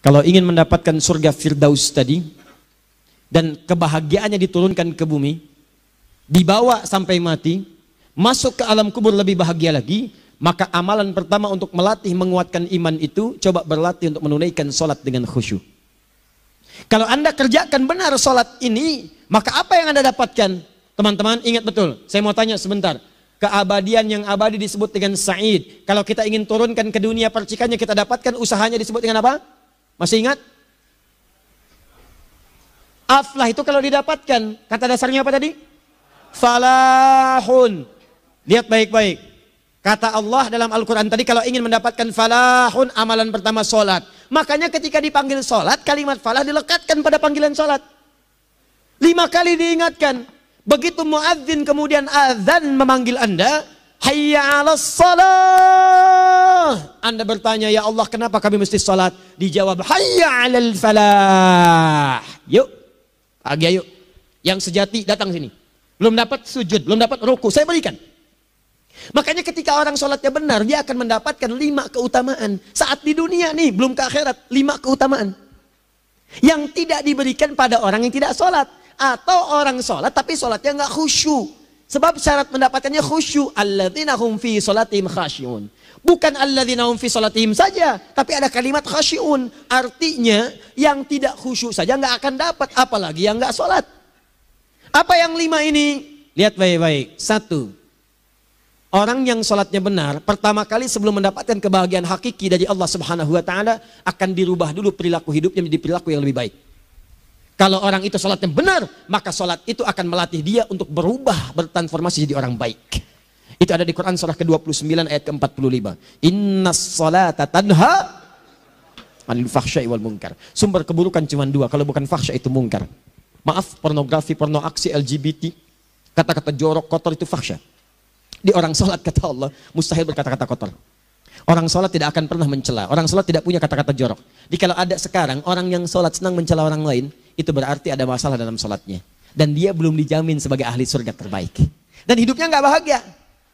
Kalau ingin mendapatkan surga Firdaus tadi dan kebahagiaannya diturunkan ke bumi, dibawa sampai mati, masuk ke alam kubur lebih bahagia lagi, maka amalan pertama untuk melatih menguatkan iman itu coba berlatih untuk menunaikan sholat dengan khusyuk. Kalau anda kerjakan benar sholat ini, maka apa yang anda dapatkan? Teman-teman ingat betul, saya mau tanya sebentar. Keabadian yang abadi disebut dengan sa'id. Kalau kita ingin turunkan ke dunia percikannya kita dapatkan usahanya disebut dengan apa? Masih ingat? Aflah itu kalau didapatkan, kata dasarnya apa tadi? Falahun. Lihat baik-baik. Kata Allah dalam Al-Quran tadi kalau ingin mendapatkan falahun amalan pertama solat. Makanya ketika dipanggil solat kalimat falah dilekatkan pada panggilan solat. Lima kali diingatkan. Begitu muadzin kemudian azan memanggil anda. Hayya ala salah. Anda bertanya, ya Allah kenapa kami mesti salat? Dijawab, hayya ala falah. Yuk, pagi yuk. Yang sejati datang sini. Belum dapat sujud, belum dapat ruku, saya berikan. Makanya ketika orang sholatnya benar, dia akan mendapatkan lima keutamaan. Saat di dunia nih, belum ke akhirat, lima keutamaan. Yang tidak diberikan pada orang yang tidak sholat. Atau orang sholat tapi sholatnya nggak khusyuk. Sebab syarat mendapatkannya khusyuk. Alladzina hum fi sholatihim khasyun. Bukan alladzina hum fi sholatihim saja. Tapi ada kalimat khasyun. Artinya yang tidak khusyuk saja nggak akan dapat. Apalagi yang nggak sholat. Apa yang lima ini? Lihat baik-baik. Satu, Orang yang sholatnya benar, pertama kali sebelum mendapatkan kebahagiaan hakiki dari Allah Subhanahu wa Ta'ala, akan dirubah dulu perilaku hidupnya menjadi perilaku yang lebih baik. Kalau orang itu sholatnya benar, maka sholat itu akan melatih dia untuk berubah, bertransformasi jadi orang baik. Itu ada di Quran surah ke-29 ayat ke-45. Inna sholata tanha anil fahsyai wal munkar. Sumber keburukan cuma dua, kalau bukan fahsya itu mungkar. Maaf, pornografi, porno aksi, LGBT, kata-kata jorok, kotor itu fahsya. Di orang sholat kata Allah, mustahil berkata-kata kotor. Orang sholat tidak akan pernah mencela. Orang sholat tidak punya kata-kata jorok. Jadi kalau ada sekarang orang yang sholat senang mencela orang lain, itu berarti ada masalah dalam sholatnya. Dan dia belum dijamin sebagai ahli surga terbaik. Dan hidupnya nggak bahagia.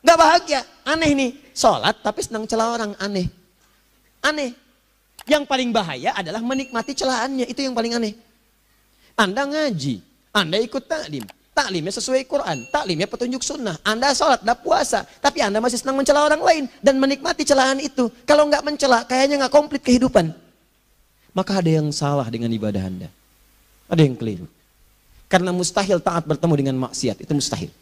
Nggak bahagia. Aneh nih. Sholat tapi senang celah orang. Aneh. Aneh. Yang paling bahaya adalah menikmati celahannya. Itu yang paling aneh. Anda ngaji. Anda ikut taklim. Taklimnya sesuai Quran, taklimnya petunjuk sunnah. Anda sholat, Anda puasa, tapi Anda masih senang mencela orang lain dan menikmati celahan itu. Kalau nggak mencela, kayaknya nggak komplit kehidupan. Maka ada yang salah dengan ibadah Anda. Ada yang keliru. Karena mustahil taat bertemu dengan maksiat, itu mustahil.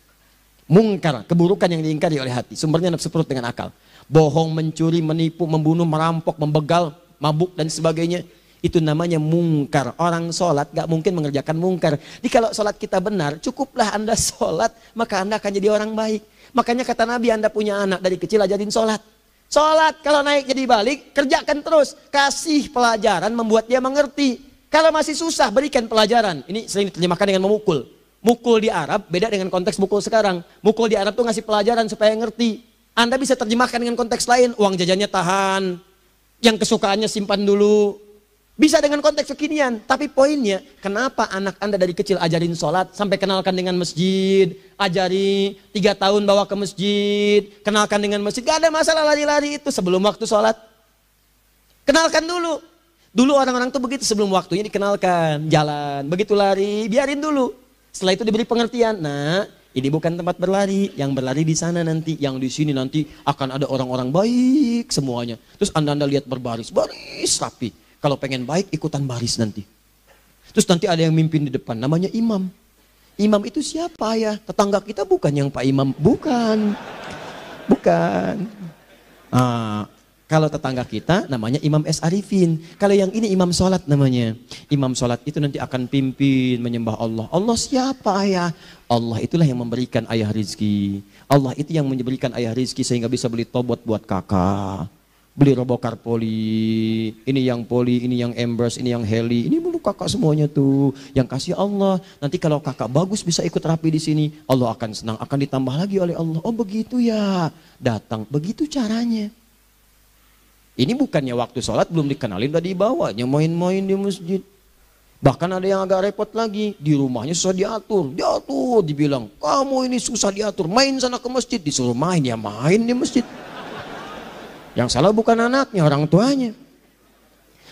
Mungkar, keburukan yang diingkari oleh hati. Sumbernya nafsu perut dengan akal. Bohong, mencuri, menipu, membunuh, merampok, membegal, mabuk dan sebagainya itu namanya mungkar. Orang sholat gak mungkin mengerjakan mungkar. Jadi kalau sholat kita benar, cukuplah Anda sholat, maka Anda akan jadi orang baik. Makanya kata Nabi Anda punya anak dari kecil ajarin sholat. Sholat kalau naik jadi balik, kerjakan terus. Kasih pelajaran membuat dia mengerti. Kalau masih susah, berikan pelajaran. Ini sering diterjemahkan dengan memukul. Mukul di Arab beda dengan konteks mukul sekarang. Mukul di Arab tuh ngasih pelajaran supaya ngerti. Anda bisa terjemahkan dengan konteks lain. Uang jajannya tahan. Yang kesukaannya simpan dulu. Bisa dengan konteks kekinian, tapi poinnya kenapa anak anda dari kecil ajarin sholat sampai kenalkan dengan masjid, ajari tiga tahun bawa ke masjid, kenalkan dengan masjid, gak ada masalah lari-lari itu sebelum waktu sholat. Kenalkan dulu. Dulu orang-orang tuh begitu sebelum waktunya dikenalkan, jalan, begitu lari, biarin dulu. Setelah itu diberi pengertian, nah ini bukan tempat berlari, yang berlari di sana nanti, yang di sini nanti akan ada orang-orang baik semuanya. Terus anda-anda lihat berbaris, baris rapi kalau pengen baik ikutan baris nanti. Terus nanti ada yang mimpin di depan, namanya imam. Imam itu siapa ya? Tetangga kita bukan yang Pak Imam, bukan. Bukan. Ah, kalau tetangga kita namanya Imam S. Arifin. Kalau yang ini Imam Sholat namanya. Imam Sholat itu nanti akan pimpin menyembah Allah. Allah siapa ayah? Allah itulah yang memberikan ayah rizki. Allah itu yang memberikan ayah rizki sehingga bisa beli tobot buat kakak beli robokar poli, ini yang poli, ini yang embers, ini yang heli, ini dulu kakak semuanya tuh. Yang kasih Allah. Nanti kalau kakak bagus bisa ikut rapi di sini, Allah akan senang, akan ditambah lagi oleh Allah. Oh begitu ya, datang. Begitu caranya. Ini bukannya waktu sholat belum dikenalin tadi bawanya main-main di masjid. Bahkan ada yang agak repot lagi, di rumahnya susah diatur. Diatur, dibilang, kamu ini susah diatur, main sana ke masjid. Disuruh main, ya main di masjid. Yang salah bukan anaknya, orang tuanya.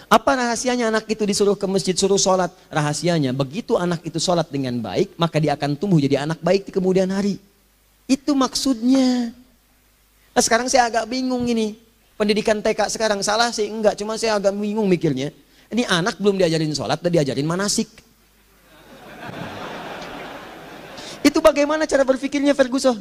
Apa rahasianya anak itu disuruh ke masjid, suruh sholat? Rahasianya, begitu anak itu sholat dengan baik, maka dia akan tumbuh jadi anak baik di kemudian hari. Itu maksudnya. Nah sekarang saya agak bingung ini. Pendidikan TK sekarang salah sih? Enggak, cuma saya agak bingung mikirnya. Ini anak belum diajarin sholat, udah diajarin manasik. Itu bagaimana cara berpikirnya Ferguson?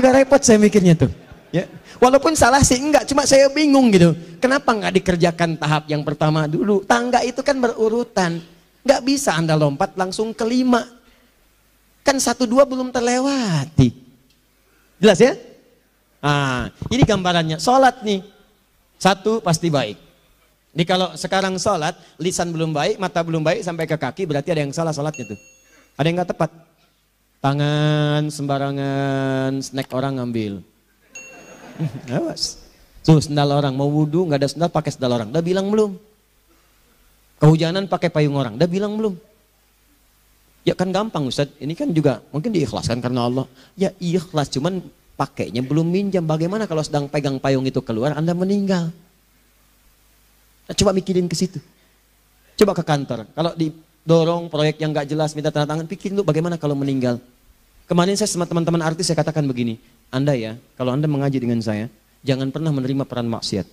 Agak repot saya mikirnya tuh. Ya. Walaupun salah sih enggak, cuma saya bingung gitu. Kenapa enggak dikerjakan tahap yang pertama dulu? Tangga itu kan berurutan. Enggak bisa Anda lompat langsung ke lima. Kan satu dua belum terlewati. Jelas ya? Ah, ini gambarannya. Sholat nih. Satu pasti baik. Jadi kalau sekarang sholat, lisan belum baik, mata belum baik, sampai ke kaki, berarti ada yang salah sholatnya tuh. Ada yang nggak tepat. Tangan sembarangan, snack orang ngambil. Awas. Tuh sendal orang, mau wudhu nggak ada sendal pakai sendal orang. Udah bilang belum? Kehujanan pakai payung orang, udah bilang belum? Ya kan gampang Ustaz, ini kan juga mungkin diikhlaskan karena Allah. Ya ikhlas, cuman pakainya belum minjam. Bagaimana kalau sedang pegang payung itu keluar, Anda meninggal? Nah, coba mikirin ke situ. Coba ke kantor. Kalau didorong proyek yang gak jelas, minta tanda tangan, pikirin dulu bagaimana kalau meninggal. Kemarin saya sama teman-teman artis saya katakan begini, Anda ya, kalau Anda mengaji dengan saya, jangan pernah menerima peran maksiat.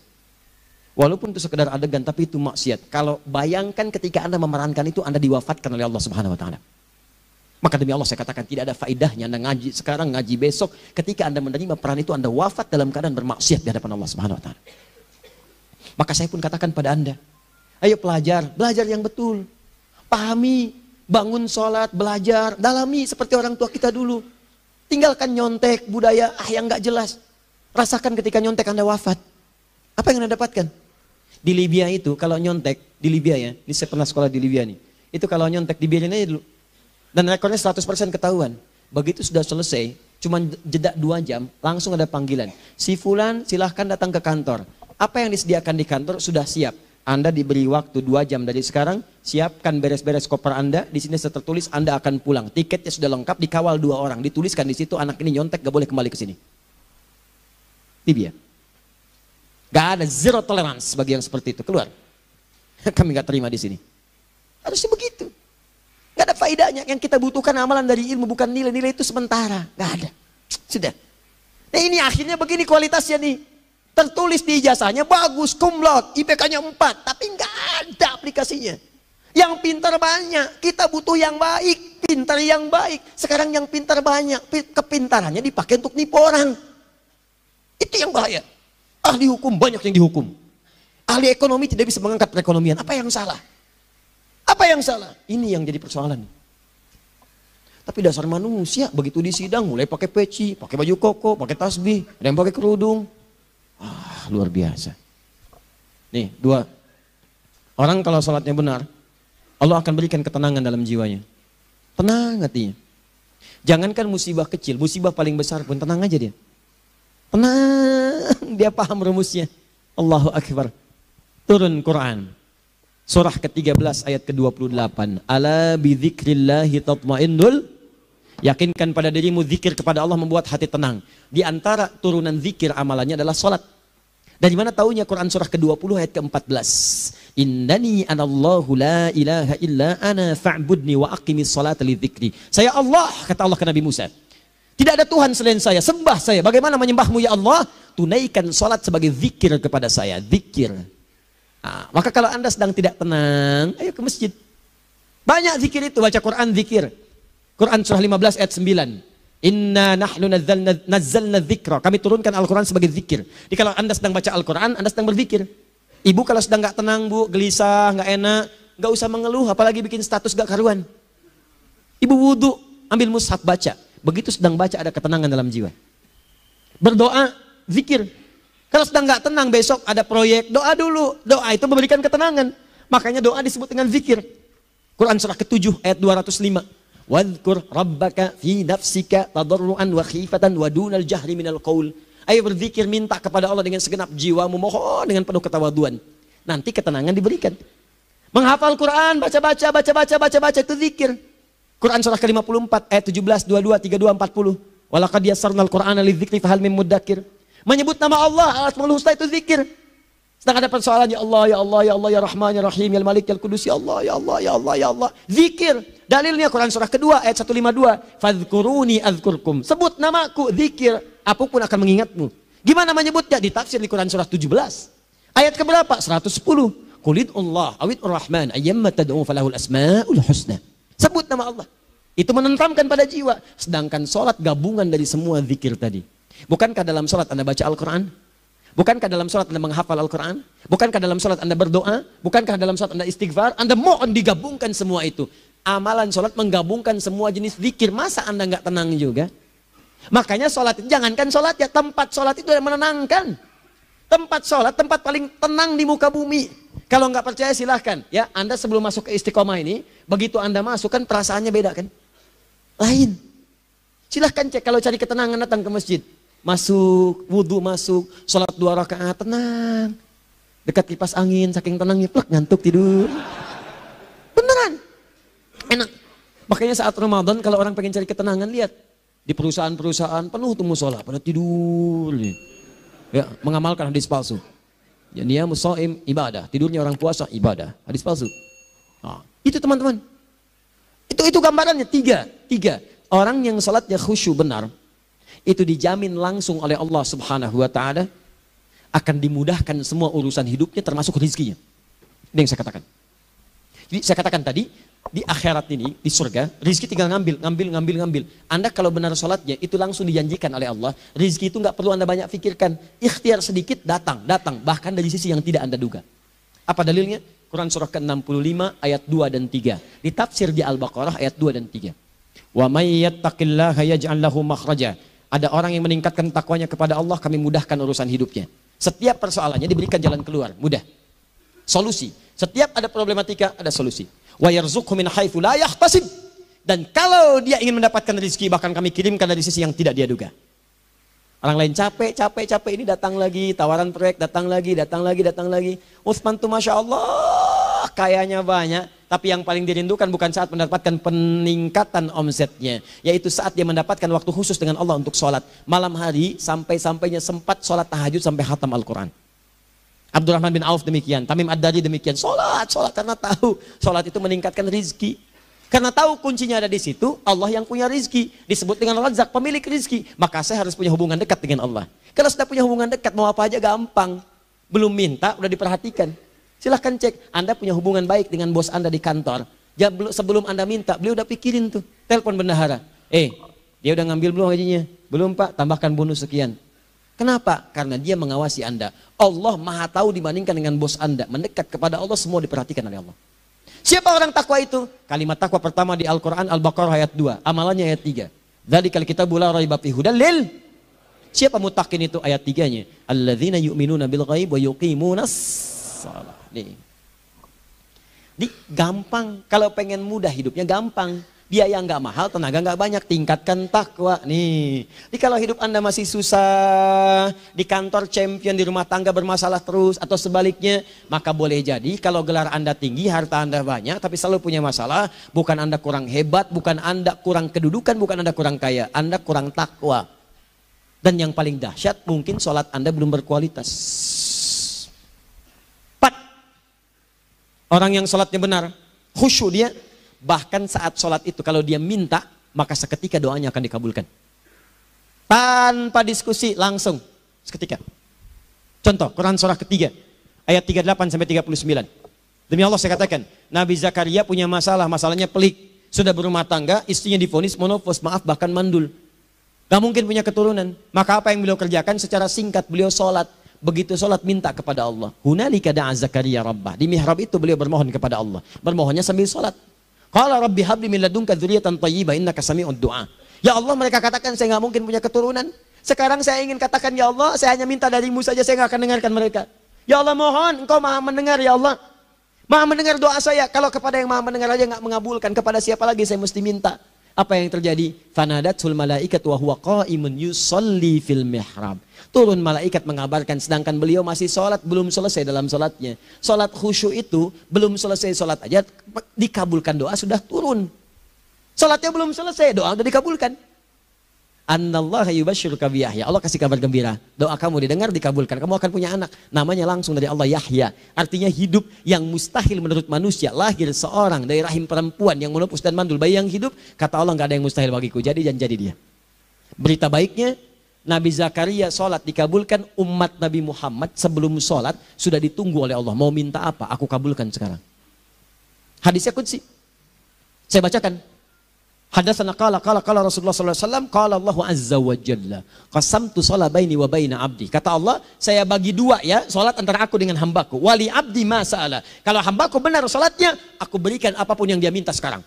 Walaupun itu sekedar adegan, tapi itu maksiat. Kalau bayangkan ketika Anda memerankan itu, Anda diwafatkan oleh Allah Subhanahu Wa Taala. Maka demi Allah saya katakan tidak ada faedahnya Anda ngaji sekarang, ngaji besok. Ketika Anda menerima peran itu Anda wafat dalam keadaan bermaksiat di hadapan Allah Subhanahu wa taala. Maka saya pun katakan pada Anda, ayo pelajar, belajar yang betul. Pahami, bangun sholat, belajar, dalami seperti orang tua kita dulu. Tinggalkan nyontek budaya ah yang nggak jelas. Rasakan ketika nyontek Anda wafat. Apa yang Anda dapatkan? Di Libya itu kalau nyontek, di Libya ya, ini saya pernah sekolah di Libya nih. Itu kalau nyontek dibiarin aja dulu dan rekornya 100% ketahuan. Begitu sudah selesai, cuma jeda dua jam, langsung ada panggilan. Si Fulan silahkan datang ke kantor. Apa yang disediakan di kantor sudah siap. Anda diberi waktu dua jam dari sekarang, siapkan beres-beres koper Anda. Di sini tertulis Anda akan pulang. Tiketnya sudah lengkap, dikawal dua orang. Dituliskan di situ anak ini nyontek, gak boleh kembali ke sini. Tibia. Gak ada zero tolerance bagi yang seperti itu. Keluar. Kami gak terima di sini. Harusnya begitu. Gak ada faedahnya. Yang kita butuhkan amalan dari ilmu bukan nilai-nilai itu sementara. Gak ada. Sudah. Nah ini akhirnya begini kualitasnya nih. Tertulis di ijazahnya bagus, kumlot, IPK-nya 4. Tapi gak ada aplikasinya. Yang pintar banyak. Kita butuh yang baik. Pintar yang baik. Sekarang yang pintar banyak. Kepintarannya dipakai untuk nipu orang. Itu yang bahaya. Ahli hukum banyak yang dihukum. Ahli ekonomi tidak bisa mengangkat perekonomian. Apa yang salah? Apa yang salah? Ini yang jadi persoalan. Tapi dasar manusia begitu di sidang mulai pakai peci, pakai baju koko, pakai tasbih, ada yang pakai kerudung. Ah, luar biasa. Nih, dua. Orang kalau sholatnya benar, Allah akan berikan ketenangan dalam jiwanya. Tenang hatinya. Jangankan musibah kecil, musibah paling besar pun tenang aja dia. Tenang, dia paham rumusnya. Allahu Akbar. Turun Quran. Surah ke-13 ayat ke-28. Ala bidzikrillahi tatmainnul Yakinkan pada dirimu zikir kepada Allah membuat hati tenang. Di antara turunan zikir amalannya adalah salat. Dari mana tahunya Quran surah ke-20 ayat ke-14? Innani anallahu la ilaha illa ana fa'budni wa aqimis salata li. Saya Allah, kata Allah ke Nabi Musa. Tidak ada Tuhan selain saya, sembah saya. Bagaimana menyembahmu ya Allah? Tunaikan salat sebagai zikir kepada saya. Zikir. Nah, maka kalau anda sedang tidak tenang, ayo ke masjid. Banyak zikir itu, baca Quran zikir. Quran surah 15 ayat 9. Inna nahnu nazzalna, nazzalna dzikra. Kami turunkan Al-Quran sebagai zikir. Jadi kalau anda sedang baca Al-Quran, anda sedang berzikir. Ibu kalau sedang nggak tenang bu, gelisah, nggak enak, nggak usah mengeluh, apalagi bikin status gak karuan. Ibu wudhu, ambil mushaf baca. Begitu sedang baca ada ketenangan dalam jiwa. Berdoa, zikir. Kalau sedang nggak tenang besok ada proyek, doa dulu. Doa itu memberikan ketenangan. Makanya doa disebut dengan zikir. Quran surah ke-7 ayat 205. Wadhkur rabbaka fi nafsika tadarruan wa khifatan wa dunal jahri minal qaul. Ayo berzikir minta kepada Allah dengan segenap jiwamu mohon dengan penuh ketawaduan. Nanti ketenangan diberikan. Menghafal Quran, baca-baca, baca-baca, baca-baca itu zikir. Quran surah ke-54 ayat 17, 22, 32, 40. Walaqad yassarnal Qur'ana lidzikri fahal mim muddakir. Menyebut nama Allah, Asmaul Husna itu zikir. Sedang ada persoalan, ya Allah, ya Allah, ya Allah, ya Rahman, ya Rahim, ya Malik, ya Kudus, ya Allah, ya Allah, ya Allah, ya Allah. Zikir. Dalilnya Quran surah kedua ayat 152. Fadhkuruni azkurkum. Sebut namaku, zikir. Apa pun akan mengingatmu. Gimana menyebutnya? Ditafsir di Quran surah 17. Ayat keberapa? 110. Kulid Allah, awid Rahman, ayyamma tad'u falahul asma'ul husna. Sebut nama Allah. Itu menentramkan pada jiwa. Sedangkan sholat gabungan dari semua zikir tadi. Bukankah dalam sholat Anda baca Al-Quran? Bukankah dalam sholat Anda menghafal Al-Quran? Bukankah dalam sholat Anda berdoa? Bukankah dalam sholat Anda istighfar? Anda mohon digabungkan semua itu. Amalan sholat menggabungkan semua jenis zikir. Masa Anda nggak tenang juga? Makanya sholat, jangankan sholat ya, tempat sholat itu yang menenangkan. Tempat sholat, tempat paling tenang di muka bumi. Kalau nggak percaya silahkan. Ya, Anda sebelum masuk ke istiqomah ini, begitu Anda masuk kan perasaannya beda kan? Lain. Silahkan cek kalau cari ketenangan datang ke masjid masuk, wudhu masuk, sholat dua rakaat, tenang. Dekat kipas angin, saking tenangnya, plek ngantuk tidur. Beneran. Enak. Makanya saat Ramadan kalau orang pengen cari ketenangan, lihat. Di perusahaan-perusahaan penuh tuh musola, pada tidur. Ya, mengamalkan hadis palsu. Ya, dia musoim ibadah, tidurnya orang puasa ibadah, hadis palsu. Nah, itu teman-teman. Itu itu gambarannya tiga, tiga. Orang yang sholatnya khusyuk benar, itu dijamin langsung oleh Allah Subhanahu wa taala akan dimudahkan semua urusan hidupnya termasuk rezekinya. Ini yang saya katakan. Jadi saya katakan tadi di akhirat ini di surga rezeki tinggal ngambil ngambil ngambil ngambil. Anda kalau benar sholatnya itu langsung dijanjikan oleh Allah. Rezeki itu nggak perlu Anda banyak pikirkan. Ikhtiar sedikit datang datang bahkan dari sisi yang tidak Anda duga. Apa dalilnya? Quran surah ke-65 ayat 2 dan 3. Ditafsir di Al-Baqarah ayat 2 dan 3. Wa may yattaqillaha yaj'al lahu makhraja ada orang yang meningkatkan takwanya kepada Allah, kami mudahkan urusan hidupnya. Setiap persoalannya diberikan jalan keluar, mudah. Solusi. Setiap ada problematika, ada solusi. Wa yarzuqhu min haitsu la yahtasib. Dan kalau dia ingin mendapatkan rezeki, bahkan kami kirimkan dari sisi yang tidak dia duga. Orang lain capek, capek, capek ini datang lagi, tawaran proyek datang lagi, datang lagi, datang lagi. Utsman tuh masya Allah, kayanya banyak. Tapi yang paling dirindukan bukan saat mendapatkan peningkatan omsetnya. Yaitu saat dia mendapatkan waktu khusus dengan Allah untuk sholat. Malam hari sampai-sampainya sempat sholat tahajud sampai hatam Al-Quran. Abdurrahman bin Auf demikian, Tamim Ad-Dari demikian. Sholat, sholat karena tahu. Sholat itu meningkatkan rizki. Karena tahu kuncinya ada di situ, Allah yang punya rizki. Disebut dengan razak, pemilik rizki. Maka saya harus punya hubungan dekat dengan Allah. Kalau sudah punya hubungan dekat, mau apa aja gampang. Belum minta, udah diperhatikan. Silahkan cek, Anda punya hubungan baik dengan bos Anda di kantor. Sebelum Anda minta, beliau udah pikirin tuh. Telepon bendahara. Eh, dia udah ngambil belum gajinya? Belum pak, tambahkan bonus sekian. Kenapa? Karena dia mengawasi Anda. Allah maha tahu dibandingkan dengan bos Anda. Mendekat kepada Allah semua diperhatikan oleh Allah. Siapa orang takwa itu? Kalimat takwa pertama di Al-Quran Al-Baqarah ayat 2. Amalannya ayat 3. Dari kali kita bulan raiba fi lil. Siapa mutakin itu ayat 3-nya? Alladzina yu'minuna bil ghaib wa yuqimunas salat. Nih. Di gampang. Kalau pengen mudah hidupnya gampang. Biaya nggak mahal, tenaga nggak banyak. Tingkatkan takwa. Nih. Jadi kalau hidup Anda masih susah, di kantor champion, di rumah tangga bermasalah terus, atau sebaliknya, maka boleh jadi kalau gelar Anda tinggi, harta Anda banyak, tapi selalu punya masalah, bukan Anda kurang hebat, bukan Anda kurang kedudukan, bukan Anda kurang kaya, Anda kurang takwa. Dan yang paling dahsyat, mungkin sholat Anda belum berkualitas. Orang yang sholatnya benar, khusyuk dia, bahkan saat sholat itu kalau dia minta, maka seketika doanya akan dikabulkan. Tanpa diskusi, langsung, seketika. Contoh, Quran surah ketiga, ayat 38 sampai 39. Demi Allah saya katakan, Nabi Zakaria punya masalah, masalahnya pelik. Sudah berumah tangga, istrinya difonis monofos, maaf bahkan mandul. Gak mungkin punya keturunan. Maka apa yang beliau kerjakan secara singkat, beliau sholat. Begitu sholat minta kepada Allah. Hunalika da'a Zakaria Rabbah. Di mihrab itu beliau bermohon kepada Allah. Bermohonnya sambil sholat. Qala Rabbi habli min ladunka dzurriatan thayyibah innaka sami'ud du'a. Ya Allah mereka katakan saya nggak mungkin punya keturunan. Sekarang saya ingin katakan ya Allah, saya hanya minta darimu saja saya nggak akan dengarkan mereka. Ya Allah mohon engkau maha mendengar ya Allah. Maha mendengar doa saya. Kalau kepada yang maha mendengar aja nggak mengabulkan, kepada siapa lagi saya mesti minta? Apa yang terjadi? Fanadatul malaikat wa huwa qa'imun yusalli fil mihrab. Turun malaikat mengabarkan sedangkan beliau masih sholat belum selesai dalam sholatnya. Sholat khusyuk itu belum selesai sholat aja dikabulkan doa sudah turun. Sholatnya belum selesai doa sudah dikabulkan. Annallaha yubashshiruka bi Yahya. Allah kasih kabar gembira. Doa kamu didengar, dikabulkan. Kamu akan punya anak. Namanya langsung dari Allah Yahya. Artinya hidup yang mustahil menurut manusia. Lahir seorang dari rahim perempuan yang menepus dan mandul. Bayi yang hidup, kata Allah nggak ada yang mustahil bagiku. Jadi dan jadi dia. Berita baiknya, Nabi Zakaria sholat dikabulkan umat Nabi Muhammad sebelum sholat sudah ditunggu oleh Allah. Mau minta apa? Aku kabulkan sekarang. Hadisnya kunci. Saya bacakan. Hadatsana qala qala qala Rasulullah sallallahu alaihi wasallam qala Allah azza wa jalla qasamtu shalah baini wa baina abdi. Kata Allah, saya bagi dua ya, salat antara aku dengan hambaku. Wali abdi ma sa'ala. Kalau hambaku benar salatnya, aku berikan apa pun yang dia minta sekarang.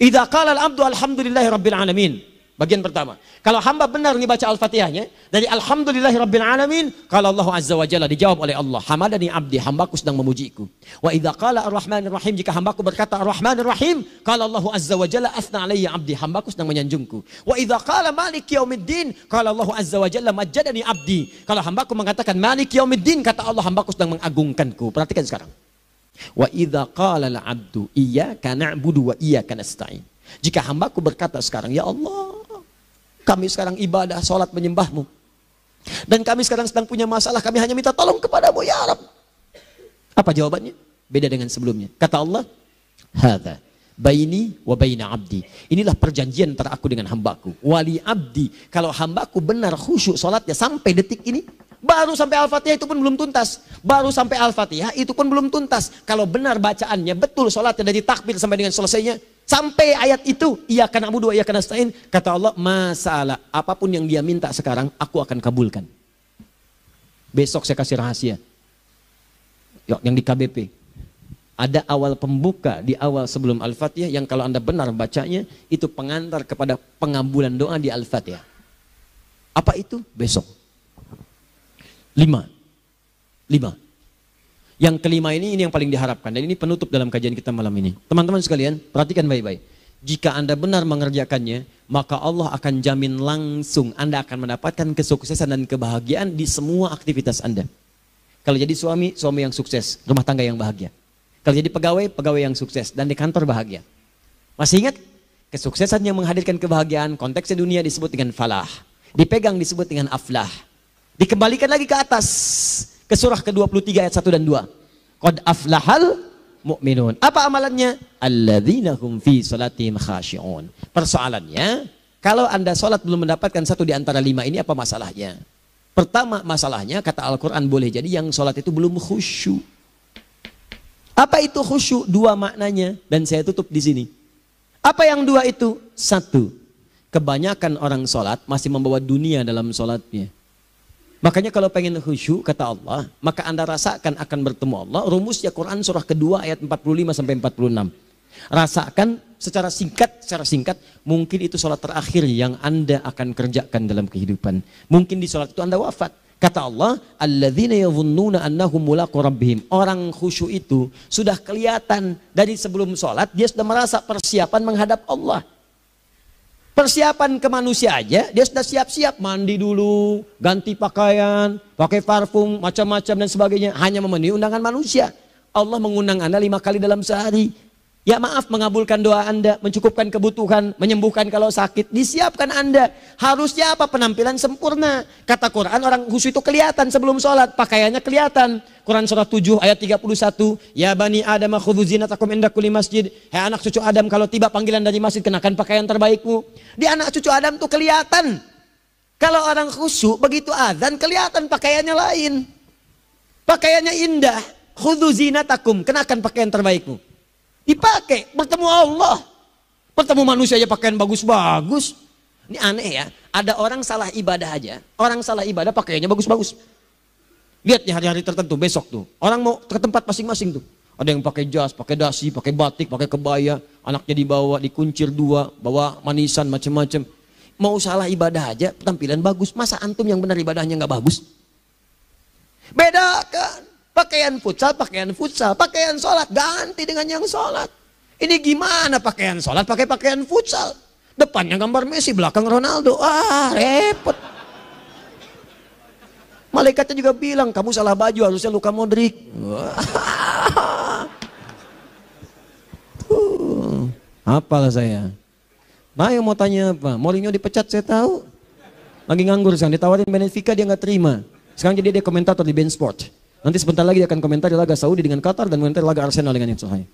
Idza qala al-abdu alhamdulillahi alamin. Bagian pertama. Kalau hamba benar nih baca Al-Fatihahnya, dari Alhamdulillahi Rabbil Alamin, kalau Allah Azza wa Jalla dijawab oleh Allah, Hamadani abdi, hambaku sedang memujiku. Wa idha qala ar-Rahmanir Rahim, jika hambaku berkata ar-Rahmanir Rahim, kalau Allah Azza wa Jalla asna alaiya abdi, hambaku sedang menyanjungku. Wa idha qala Malik Yaumiddin, kalau Allah Azza wa Jalla majadani abdi. Kalau hambaku mengatakan Malik Yaumiddin, kata Allah hambaku sedang mengagungkanku. Perhatikan sekarang. Wa idha qala al-abdu iyyaka na'budu wa iyyaka nasta'in. Jika hambaku berkata sekarang, ya Allah, kami sekarang ibadah, sholat menyembahmu. Dan kami sekarang sedang punya masalah, kami hanya minta tolong kepadamu ya Arab. Apa jawabannya? Beda dengan sebelumnya. Kata Allah, Hada baini wa baina abdi. Inilah perjanjian antara aku dengan hambaku. Wali abdi. Kalau hambaku benar khusyuk sholatnya sampai detik ini, baru sampai Al-Fatihah itu pun belum tuntas. Baru sampai Al-Fatihah itu pun belum tuntas. Kalau benar bacaannya, betul sholatnya dari takbir sampai dengan selesainya, Sampai ayat itu, ia akan abu dua, ia akan astain. Kata Allah, masalah apa pun yang dia minta sekarang, aku akan kabulkan. Besok saya kasih rahasia. Yuk, yang di KBP. Ada awal pembuka di awal sebelum Al-Fatihah yang kalau anda benar bacanya, itu pengantar kepada pengabulan doa di Al-Fatihah. Apa itu? Besok. Lima. Lima. Yang kelima ini, ini yang paling diharapkan. Dan ini penutup dalam kajian kita malam ini. Teman-teman sekalian, perhatikan baik-baik. Jika Anda benar mengerjakannya, maka Allah akan jamin langsung Anda akan mendapatkan kesuksesan dan kebahagiaan di semua aktivitas Anda. Kalau jadi suami, suami yang sukses, rumah tangga yang bahagia. Kalau jadi pegawai, pegawai yang sukses, dan di kantor bahagia. Masih ingat? Kesuksesan yang menghadirkan kebahagiaan, konteksnya dunia disebut dengan falah. Dipegang disebut dengan aflah. Dikembalikan lagi ke atas, ke surah ke-23 ayat 1 dan 2. Qad aflahal mu'minun. Apa amalannya? Alladzina hum fi salatihim khashi'un. Persoalannya, kalau Anda salat belum mendapatkan satu di antara lima ini apa masalahnya? Pertama masalahnya kata Al-Quran boleh jadi yang salat itu belum khusyuk. Apa itu khusyuk? Dua maknanya dan saya tutup di sini. Apa yang dua itu? Satu, kebanyakan orang sholat masih membawa dunia dalam sholatnya. Makanya kalau pengen khusyuk kata Allah, maka Anda rasakan akan bertemu Allah. Rumusnya Quran surah kedua ayat 45 sampai 46. Rasakan secara singkat, secara singkat, mungkin itu sholat terakhir yang Anda akan kerjakan dalam kehidupan. Mungkin di sholat itu Anda wafat. Kata Allah, alladzina yadhunnuna annahum mulaqu rabbihim. Orang khusyuk itu sudah kelihatan dari sebelum sholat, dia sudah merasa persiapan menghadap Allah. Persiapan ke manusia aja, dia sudah siap-siap mandi dulu, ganti pakaian, pakai parfum, macam-macam dan sebagainya. Hanya memenuhi undangan manusia. Allah mengundang Anda lima kali dalam sehari. Ya maaf mengabulkan doa Anda, mencukupkan kebutuhan, menyembuhkan kalau sakit. Disiapkan Anda. Harusnya apa? Penampilan sempurna. Kata Quran orang khusus itu kelihatan sebelum sholat. Pakaiannya kelihatan. Quran surah 7 ayat 31. Ya bani Adam khudhu zinatakum inda masjid. Hai anak cucu Adam kalau tiba panggilan dari masjid kenakan pakaian terbaikmu. Di anak cucu Adam tuh kelihatan. Kalau orang khusyuk begitu azan kelihatan pakaiannya lain. Pakaiannya indah. Khudhu zinatakum. Kenakan pakaian terbaikmu. Dipakai, bertemu Allah. Bertemu manusia aja pakaian bagus-bagus. Ini aneh ya, ada orang salah ibadah aja. Orang salah ibadah pakaiannya bagus-bagus. Lihat nih hari-hari tertentu, besok tuh. Orang mau ke tempat masing-masing tuh. Ada yang pakai jas, pakai dasi, pakai batik, pakai kebaya. Anaknya dibawa, dikuncir dua, bawa manisan macam-macam. Mau salah ibadah aja, tampilan bagus. Masa antum yang benar ibadahnya nggak bagus? Bedakan. Pakaian futsal, pakaian futsal, pakaian sholat, ganti dengan yang sholat. Ini gimana pakaian sholat pakai pakaian futsal? Depannya gambar Messi, belakang Ronaldo. Ah, repot. Malaikatnya juga bilang, kamu salah baju, harusnya Luka Modric. uh, apalah saya. Nah, mau tanya apa? Mourinho dipecat saya tahu. Lagi nganggur sekarang, ditawarin Benfica dia nggak terima. Sekarang jadi dia komentator di Ben Sport. Nanti sebentar lagi dia akan komentar di laga Saudi dengan Qatar dan komentar laga Arsenal dengan Yang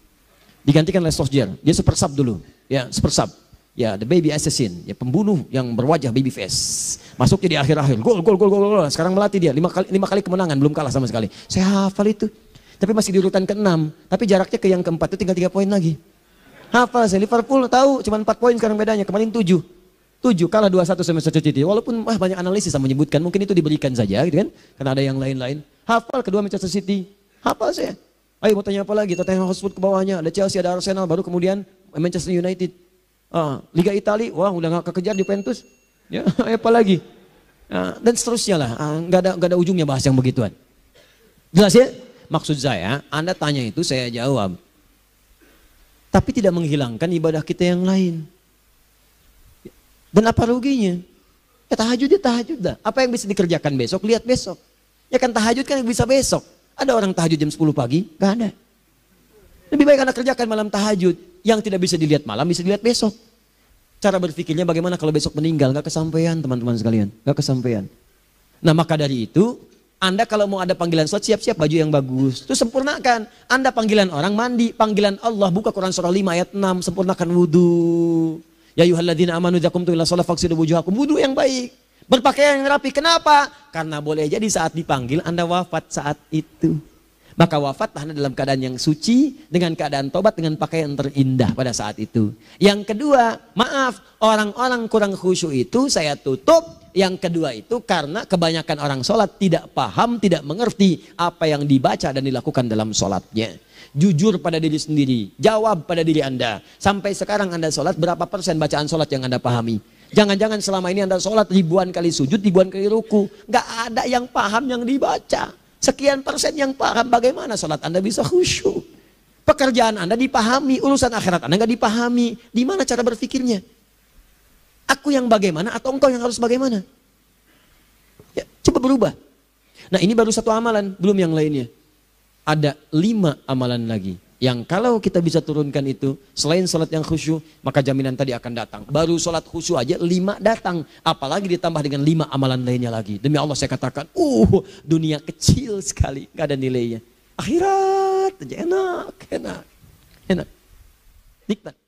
Digantikan oleh Solskjaer. Dia super sub dulu. Ya, super sub. Ya, the baby assassin, ya pembunuh yang berwajah baby face. Masuk di akhir-akhir, gol, gol, gol, gol. Sekarang melatih dia, lima kali, lima kali kemenangan, belum kalah sama sekali. Saya hafal itu. Tapi masih di urutan ke-6, tapi jaraknya ke yang keempat itu tinggal tiga poin lagi. Hafal saya, Liverpool tahu, cuma empat poin sekarang bedanya, kemarin tujuh. Tujuh, kalah dua satu sama Manchester City. Walaupun wah, banyak analisis yang menyebutkan, mungkin itu diberikan saja gitu kan. Karena ada yang lain-lain. Hafal kedua Manchester City. Hafal saya. Ayo mau tanya apa lagi? Tottenham Hotspur ke bawahnya, ada Chelsea, ada Arsenal, baru kemudian Manchester United. Ah, Liga Italia, wah udah gak kekejar Juventus. Ya, apa lagi? Ah, dan seterusnya lah, ah, gak, ada, gak ada ujungnya bahas yang begituan. Jelas ya? Maksud saya, Anda tanya itu saya jawab. Tapi tidak menghilangkan ibadah kita yang lain. Dan apa ruginya? Ya tahajud ya tahajud dah. Apa yang bisa dikerjakan besok, lihat besok. Ya kan tahajud kan bisa besok. Ada orang tahajud jam 10 pagi? Gak ada. Lebih baik Anda kerjakan malam tahajud. Yang tidak bisa dilihat malam bisa dilihat besok. Cara berpikirnya bagaimana kalau besok meninggal? Gak kesampaian teman-teman sekalian. Gak kesampaian. Nah maka dari itu, Anda kalau mau ada panggilan sholat, siap-siap baju yang bagus. Itu sempurnakan. Anda panggilan orang mandi, panggilan Allah. Buka Quran surah 5 ayat 6, sempurnakan wudhu. Ya yuhalladina amanu jakum tu ila sholat faksidu wujuhakum. Wudhu yang baik. Berpakaian yang rapi. Kenapa? Karena boleh jadi saat dipanggil Anda wafat saat itu. Maka wafatlah Anda dalam keadaan yang suci, dengan keadaan tobat, dengan pakaian terindah pada saat itu. Yang kedua, maaf, orang-orang kurang khusyuk itu saya tutup. Yang kedua itu karena kebanyakan orang sholat tidak paham, tidak mengerti apa yang dibaca dan dilakukan dalam sholatnya. Jujur pada diri sendiri, jawab pada diri Anda. Sampai sekarang Anda sholat, berapa persen bacaan sholat yang Anda pahami? Jangan-jangan selama ini Anda sholat ribuan kali sujud, ribuan kali ruku. Gak ada yang paham yang dibaca. Sekian persen yang paham bagaimana sholat Anda bisa khusyuk. Pekerjaan Anda dipahami, urusan akhirat Anda nggak dipahami. Di mana cara berpikirnya? Aku yang bagaimana atau engkau yang harus bagaimana? Ya, coba berubah. Nah ini baru satu amalan, belum yang lainnya. Ada lima amalan lagi. Yang kalau kita bisa turunkan itu, selain sholat yang khusyuk, maka jaminan tadi akan datang. Baru sholat khusyuk aja, lima datang. Apalagi ditambah dengan lima amalan lainnya lagi. Demi Allah saya katakan, uh dunia kecil sekali, gak ada nilainya. Akhirat aja enak, enak, enak. Nikmat.